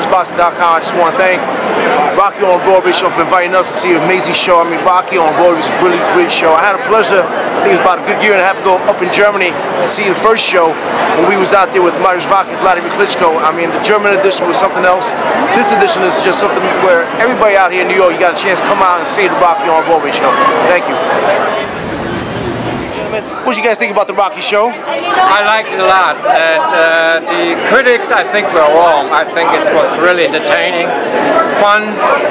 MaxBoxing.com. I just want to thank Rocky on Broadway show for inviting us to see an amazing show. I mean, Rocky on Broadway was a really great show. I had a pleasure, I think it was about a good year and a half ago, up in Germany to see the first show when we was out there with Mariusz Rocky and Vladimir Klitschko. I mean, the German edition was something else. This edition is just something where everybody out here in New York, you got a chance to come out and see the Rocky on Broadway show. Thank you. Gentlemen, what do you guys think about the Rocky show? I liked it a lot. And uh, the critics, I think, were wrong. I think it was really entertaining, fun,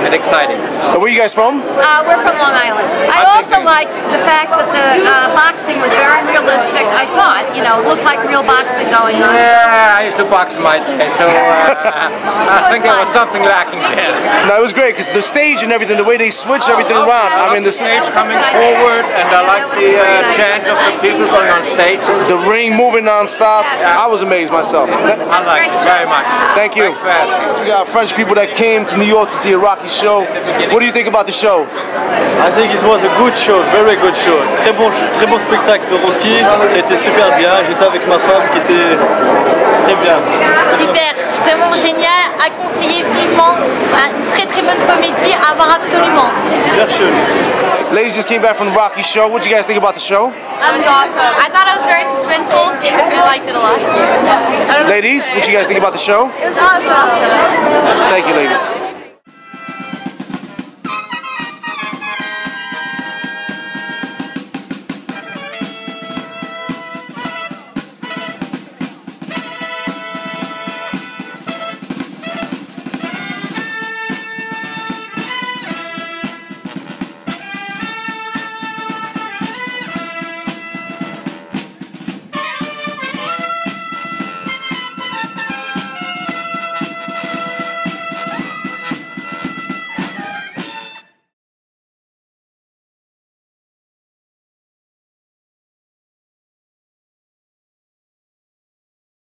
and exciting. Uh, where are you guys from? Uh, we're from Long Island. I, I also think- liked the fact that the uh, boxing was very realistic. I thought, you know, looked like real boxing going on. Yeah, I used to box in my day, so uh, I think there was something lacking there. No, it was great because the stage and everything, the way they switched everything around. I mean, the, stage coming forward, and I like the uh, chant of the people going on stage. the ring moving non-stop. I was amazed myself. I like it very much. Thank you. Thanks for asking. So we got French people that came to New York to see a Rocky show. What do you think about the show? I think it was a good show, very good show. Très bon, très bon spectacle de Rocky, ça a été super bien. J'étais avec ma femme qui était très bien. Super, vraiment génial, à conseiller vivement. Une très très bonne comédie à voir absolument. Ladies just came back from the Rocky show. What do you guys think about the show? That was awesome. I thought it was very suspenseful. I liked it a lot. Ladies, what do you guys think about the show? It was awesome. Thank you, ladies.